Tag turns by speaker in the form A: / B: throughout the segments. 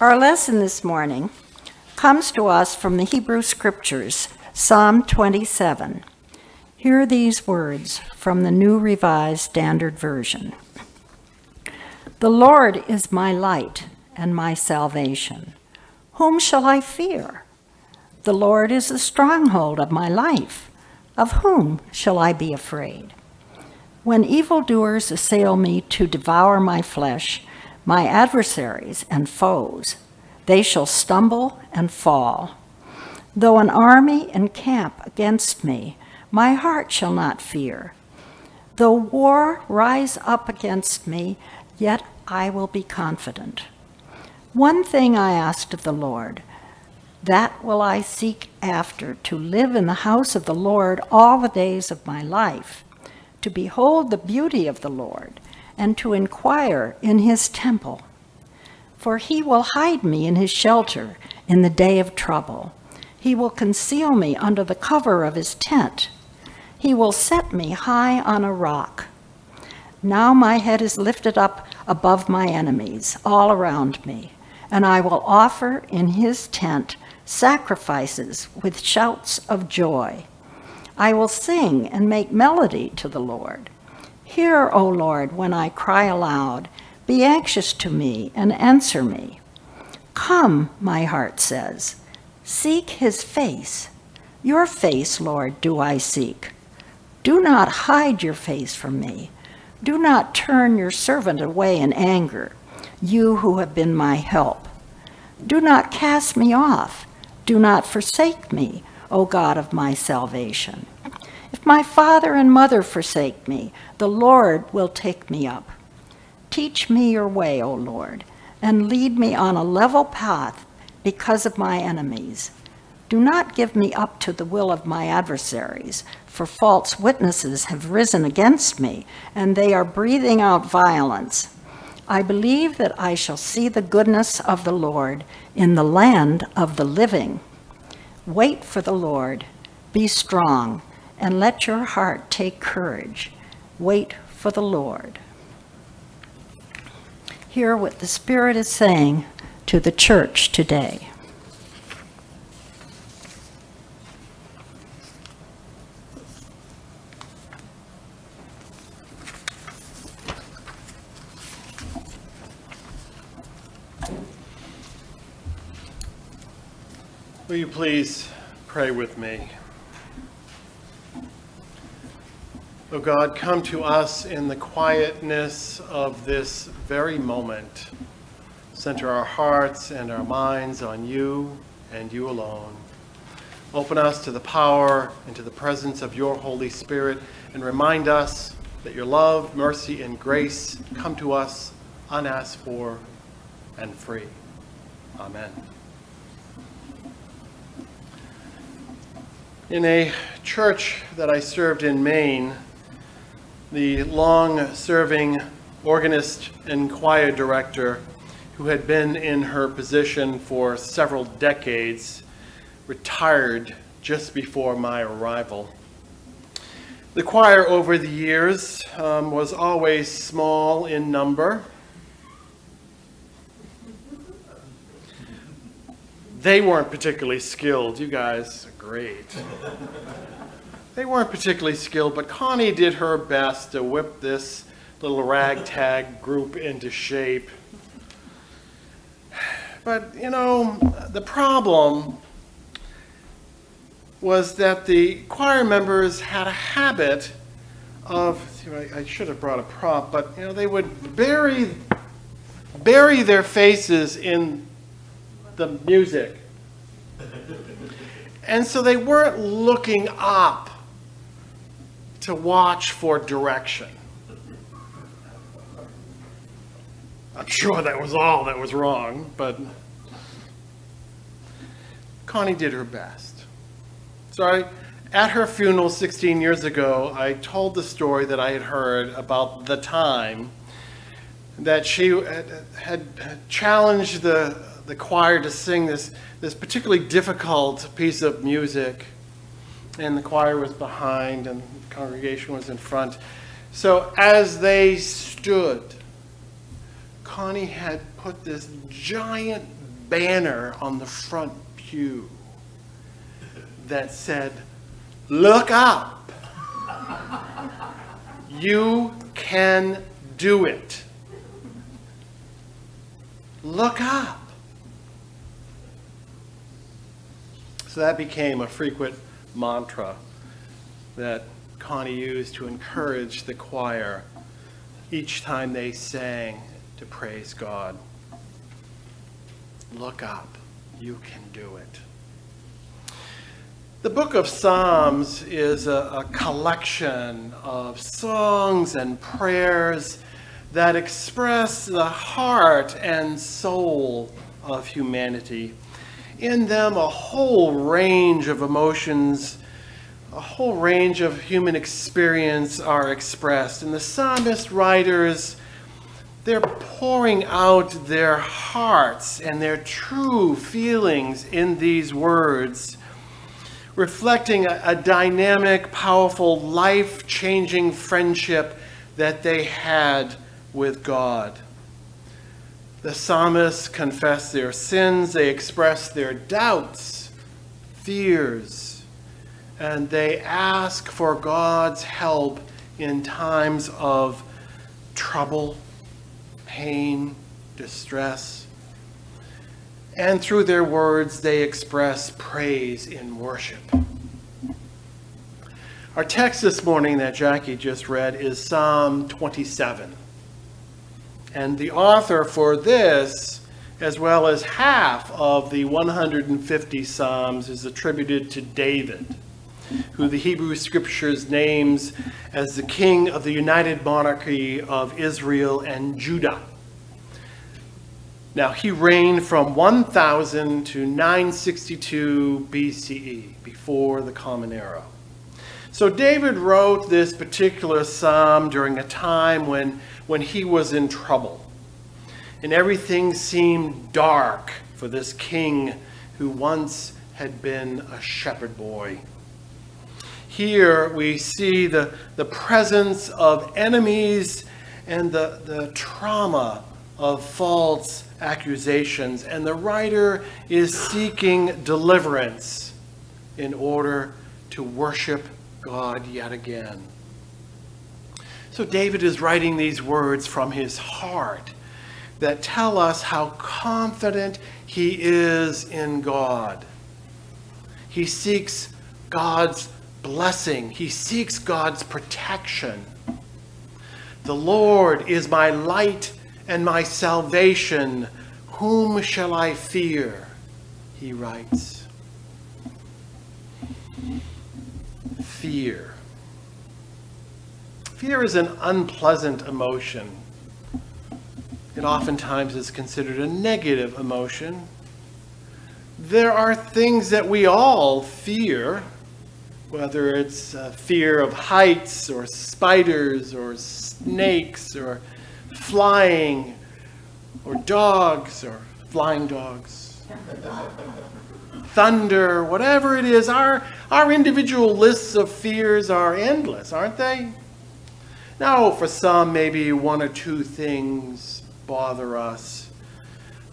A: Our lesson this morning comes to us from the Hebrew Scriptures, Psalm 27. Hear these words from the New Revised Standard Version The Lord is my light and my salvation. Whom shall I fear? The Lord is the stronghold of my life. Of whom shall I be afraid? When evildoers assail me to devour my flesh, my adversaries and foes, they shall stumble and fall. Though an army encamp against me, my heart shall not fear. Though war rise up against me, yet I will be confident. One thing I asked of the Lord, that will I seek after, to live in the house of the Lord all the days of my life to behold the beauty of the Lord, and to inquire in his temple. For he will hide me in his shelter in the day of trouble. He will conceal me under the cover of his tent. He will set me high on a rock. Now my head is lifted up above my enemies all around me, and I will offer in his tent sacrifices with shouts of joy. I will sing and make melody to the Lord. Hear, O Lord, when I cry aloud. Be anxious to me and answer me. Come, my heart says, seek his face. Your face, Lord, do I seek. Do not hide your face from me. Do not turn your servant away in anger, you who have been my help. Do not cast me off. Do not forsake me O God of my salvation. If my father and mother forsake me, the Lord will take me up. Teach me your way, O Lord, and lead me on a level path because of my enemies. Do not give me up to the will of my adversaries, for false witnesses have risen against me, and they are breathing out violence. I believe that I shall see the goodness of the Lord in the land of the living. Wait for the Lord, be strong, and let your heart take courage. Wait for the Lord. Hear what the Spirit is saying to the church today.
B: Will you please pray with me? Oh God, come to us in the quietness of this very moment. Center our hearts and our minds on you and you alone. Open us to the power and to the presence of your Holy Spirit and remind us that your love, mercy, and grace come to us unasked for and free. Amen. In a church that I served in Maine, the long-serving organist and choir director who had been in her position for several decades retired just before my arrival. The choir over the years um, was always small in number, They weren't particularly skilled. You guys are great. They weren't particularly skilled, but Connie did her best to whip this little ragtag group into shape. But, you know, the problem was that the choir members had a habit of, I should have brought a prop, but, you know, they would bury, bury their faces in the music. And so they weren't looking up to watch for direction. I'm sure that was all that was wrong, but Connie did her best. So I, at her funeral 16 years ago, I told the story that I had heard about the time that she had, had challenged the the choir to sing this, this particularly difficult piece of music. And the choir was behind and the congregation was in front. So as they stood, Connie had put this giant banner on the front pew that said, Look up. You can do it. Look up. So that became a frequent mantra that Connie used to encourage the choir each time they sang to praise God. Look up. You can do it. The book of Psalms is a, a, collection of songs and prayers that express the heart and soul of humanity. In them, a whole range of emotions, a whole range of human experience are expressed. And the psalmist writers they're pouring out their hearts and their true feelings in these words, reflecting a, a dynamic, powerful, life changing friendship that they had with God. The psalmists confess their sins, they express their doubts, fears, and they ask for God's help in times of trouble pain, distress. And through their words, they express praise in worship. Our text this morning that Jackie just read is Psalm 27. And the author for this, as well as half of the 150 Psalms, is attributed to David, who the Hebrew Scriptures names as the king of the united monarchy of Israel and Judah. Now, he reigned from 1000 to 962 BCE, before the Common Era. So, David wrote this particular psalm during a time when, when he was in trouble. And everything seemed dark for this king who once had been a shepherd boy. Here we see the, the presence of enemies and the, the trauma of false accusations. And the writer is seeking deliverance in order to worship God yet again. So David is writing these words from his heart that tell us how confident he is in God. He seeks God's blessing. He seeks God's protection. The Lord is my light and my salvation. Whom shall I fear? He writes. Fear. Fear is an unpleasant emotion. It oftentimes is considered a negative emotion. There are things that we all fear whether it's uh, fear of heights or spiders or snakes or flying or dogs or flying dogs, thunder, whatever it is, our, our individual lists of fears are endless, aren't they? Now, for some, maybe one or two things bother us.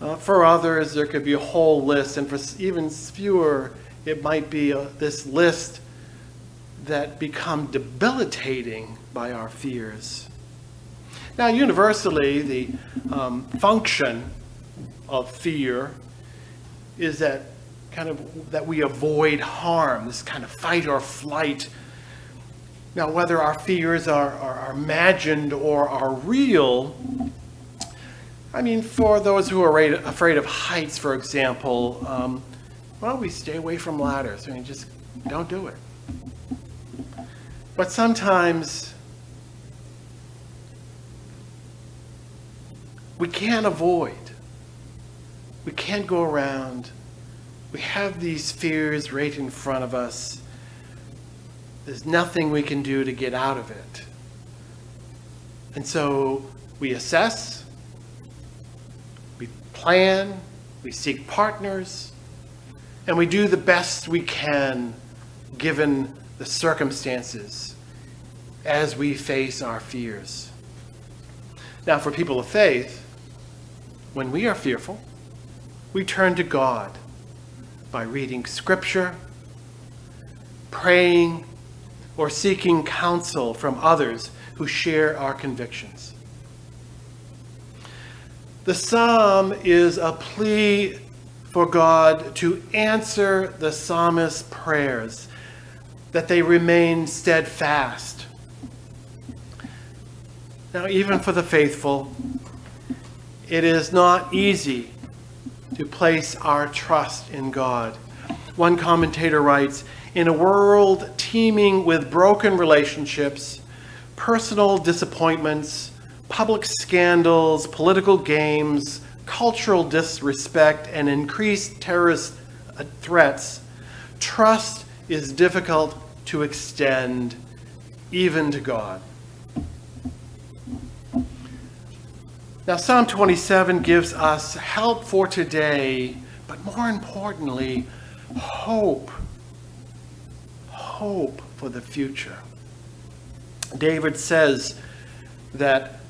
B: Uh, for others, there could be a whole list, and for even fewer, it might be a, this list that become debilitating by our fears. Now, universally, the um, function of fear is that kind of that we avoid harm, this kind of fight or flight. Now, whether our fears are, are, are imagined or are real, I mean, for those who are afraid of heights, for example, um, well, we stay away from ladders. I mean, just don't do it. But sometimes we can't avoid. We can't go around. We have these fears right in front of us. There's nothing we can do to get out of it. And so we assess, we plan, we seek partners, and we do the best we can given the circumstances as we face our fears. Now, for people of faith, when we are fearful, we turn to God by reading Scripture, praying, or seeking counsel from others who share our convictions. The psalm is a plea for God to answer the psalmist's prayers, that they remain steadfast. Now, even for the faithful, it is not easy to place our trust in God. One commentator writes In a world teeming with broken relationships, personal disappointments, public scandals, political games, cultural disrespect, and increased terrorist threats, trust is difficult to extend even to God. Now, Psalm 27 gives us help for today, but more importantly, hope. Hope for the future. David says that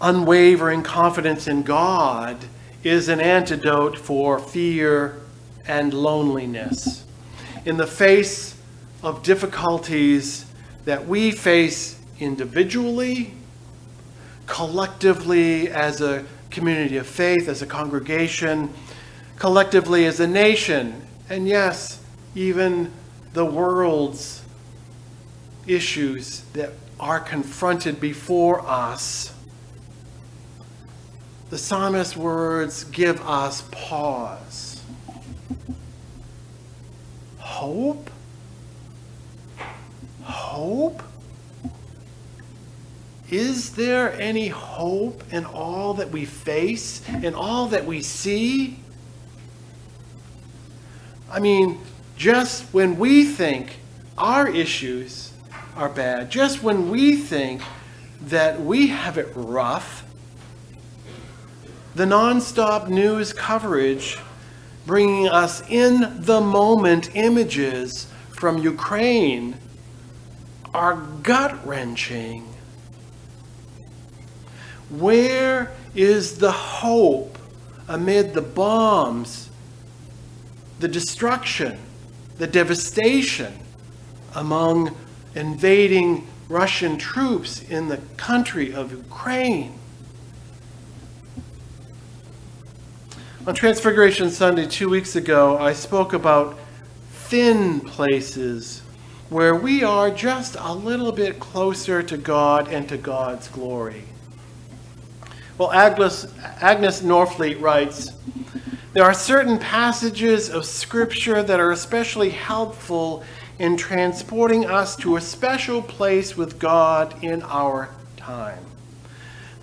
B: unwavering confidence in God is an antidote for fear and loneliness. In the face of difficulties that we face individually collectively as a community of faith, as a congregation, collectively as a nation, and yes, even the world's issues that are confronted before us. The psalmist's words give us pause. Hope? Hope? Is there any hope in all that we face, in all that we see? I mean, just when we think our issues are bad, just when we think that we have it rough, the nonstop news coverage bringing us in the moment images from Ukraine are gut wrenching where is the hope amid the bombs, the destruction, the devastation among invading Russian troops in the country of Ukraine? On Transfiguration Sunday two weeks ago, I spoke about thin places where we are just a little bit closer to God and to God's glory. Well, Agnes, Agnes Norfleet writes There are certain passages of Scripture that are especially helpful in transporting us to a special place with God in our time.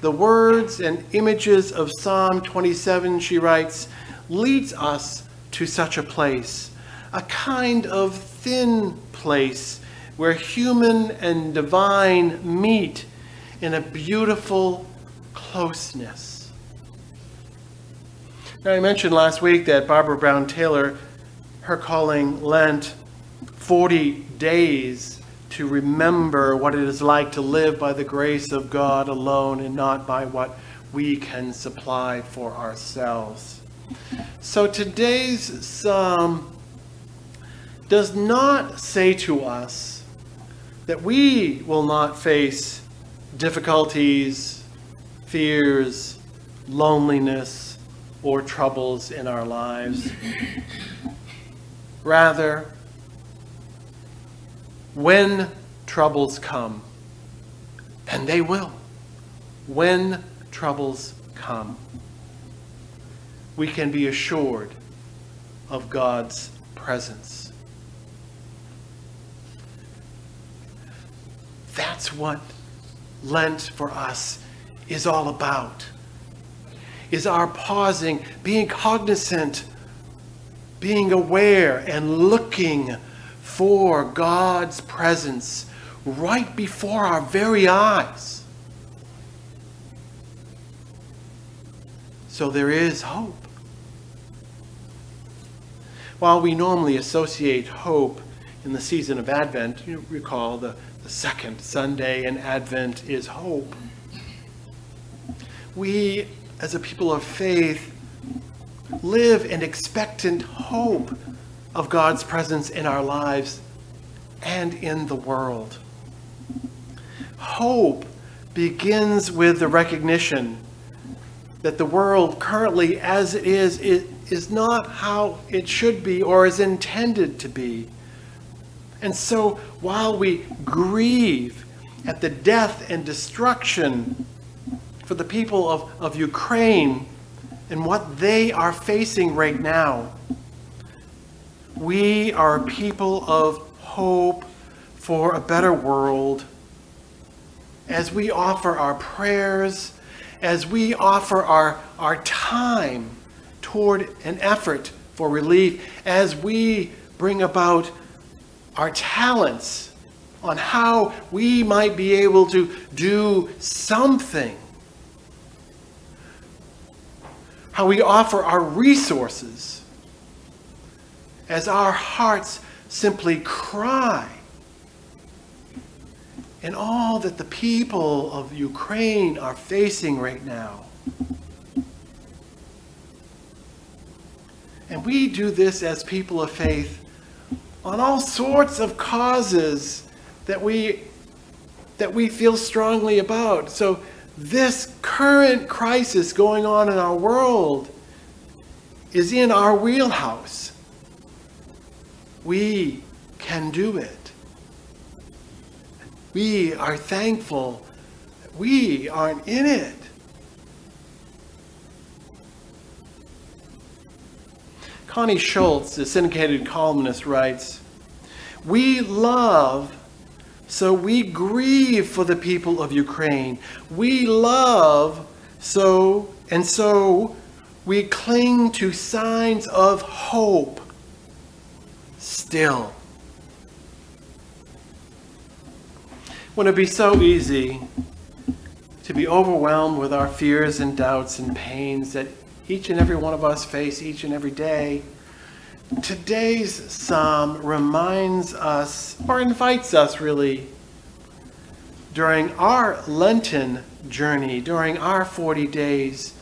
B: The words and images of Psalm 27, she writes, leads us to such a place, a kind of thin place where human and divine meet in a beautiful closeness. Now, I mentioned last week that Barbara Brown Taylor, her calling Lent 40 days to remember what it is like to live by the grace of God alone and not by what we can supply for ourselves. So today's psalm does not say to us that we will not face difficulties fears, loneliness, or troubles in our lives. Rather, when troubles come, and they will, when troubles come, we can be assured of God's presence. That's what Lent for us is all about. Is our pausing, being cognizant, being aware, and looking for God's presence right before our very eyes. So there is hope. While we normally associate hope in the season of Advent, you recall the, the second Sunday in Advent is hope we, as a people of faith, live in expectant hope of God's presence in our lives and in the world. Hope begins with the recognition that the world currently as it is, it is not how it should be or is intended to be. And so while we grieve at the death and destruction for the people of, of Ukraine and what they are facing right now, we are a people of hope for a better world. As we offer our prayers, as we offer our, our time toward an effort for relief, as we bring about our talents on how we might be able to do something, how we offer our resources, as our hearts simply cry and all that the people of Ukraine are facing right now. And we do this as people of faith on all sorts of causes that we that we feel strongly about. So this current crisis going on in our world is in our wheelhouse. We can do it. We are thankful that we aren't in it. Connie Schultz, the syndicated columnist, writes We love, so we grieve for the people of Ukraine. We love, so and so we cling to signs of hope still. Wouldn't it be so easy to be overwhelmed with our fears and doubts and pains that each and every one of us face each and every day? Today's psalm reminds us, or invites us really, during our Lenten journey, during our 40 days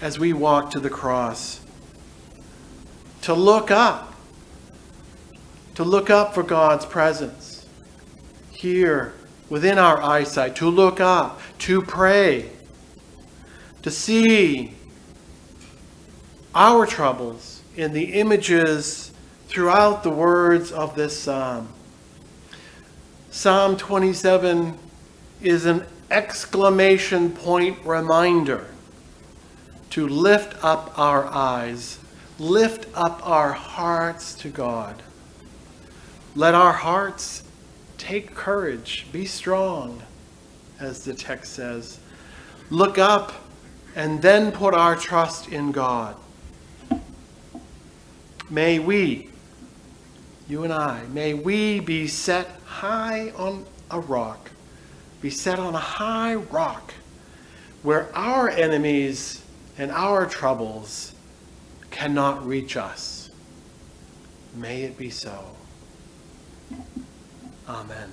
B: as we walk to the cross, to look up, to look up for God's presence here within our eyesight, to look up, to pray, to see our troubles in the images throughout the words of this psalm. Psalm 27 is an exclamation point reminder to lift up our eyes, lift up our hearts to God. Let our hearts Take courage, be strong, as the text says. Look up and then put our trust in God. May we, you and I, may we be set high on a rock, be set on a high rock where our enemies and our troubles cannot reach us. May it be so. Amen.